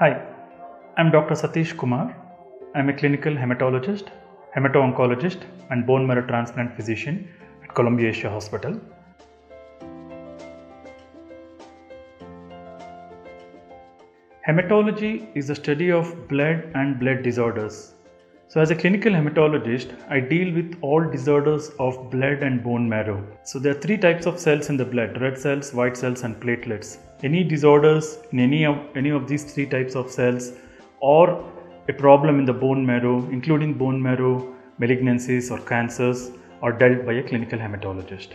Hi, I'm Dr. Satish Kumar. I'm a clinical hematologist, hemato-oncologist, and bone marrow transplant physician at Columbia Asia Hospital. Hematology is the study of blood and blood disorders. So, as a clinical hematologist, I deal with all disorders of blood and bone marrow. So, there are three types of cells in the blood red cells, white cells, and platelets. Any disorders in any of, any of these three types of cells or a problem in the bone marrow, including bone marrow malignancies or cancers, are dealt by a clinical hematologist.